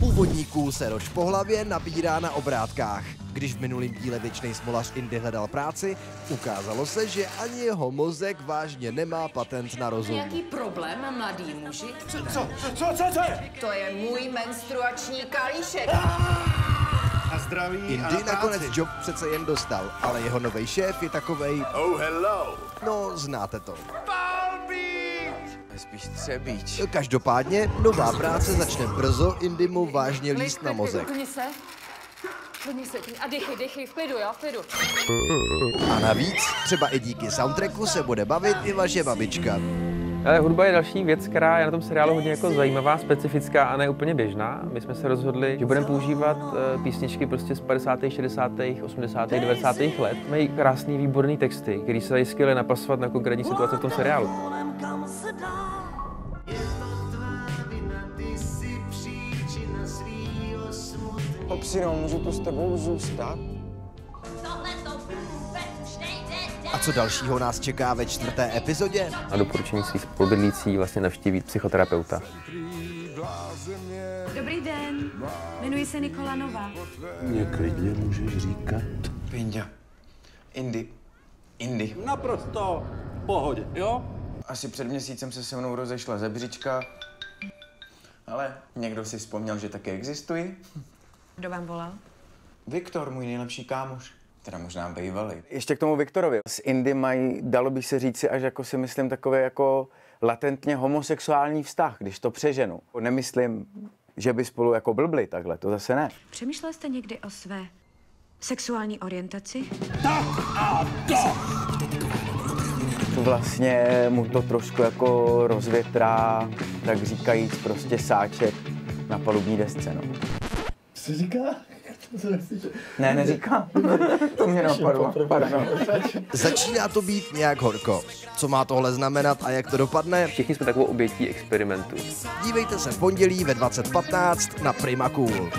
Původní kůl se roč po hlavě nabírá na obrátkách. Když v minulém díle věčný smolař Indy hledal práci, ukázalo se, že ani jeho mozek vážně nemá patent na rozum. Nějaký problém, mladý muži? Co, co, co, co, co je? To je můj menstruační kalíšek. A zdraví a Indy na práci. nakonec job přece jen dostal, ale jeho nový šéf je takovej, Oh, hello. no znáte to. Spíš třebíč. Každopádně nová práce začne brzo, Indy mu vážně líst na mozek. Se. A dechej, dechej, v klidu, jo, v klidu. A navíc, třeba i díky soundtracku se bude bavit i vaše babička. Ale hudba je další věc, která je na tom seriálu hodně jako zajímavá, specifická a ne úplně běžná. My jsme se rozhodli, že budeme používat eh, písničky prostě z 50., 60., 80., 90. let. Mají krásný, výborný texty, který se dají skvěle napasovat na konkrétní situace v tom seriálu. Popsino, můžu tu s tebou zůstat? A co dalšího nás čeká ve čtvrté epizodě? A doporučení svých spolubydlící vlastně navštívit psychoterapeuta. Dobrý den, jmenuji se Nikola Nova. Mě klidně můžeš říkat. Pinda. Indy. Indy. Naprosto v pohodě, jo? Asi před měsícem se se mnou rozešla zebřička. Ale někdo si vzpomněl, že taky existuji. Kdo vám volal? Viktor, můj nejlepší kámoš. Teda možná bývalý. Ještě k tomu Viktorovi. S Indy mají, dalo by se říci, až jako si myslím, takový jako latentně homosexuální vztah, když to přeženu. Nemyslím, že by spolu jako blbli takhle, to zase ne. Přemýšlel jste někdy o své sexuální orientaci? Vlastně mu to trošku jako rozvětrá, tak říkajíc prostě sáček na palubní desce, no. Co říká? Ne, neříkám. to mě napadlo. Pardon. Začíná to být nějak horko. Co má tohle znamenat a jak to dopadne? Všichni jsme takovou obětí experimentu. Dívejte se v pondělí ve 2015 na Prima Cool.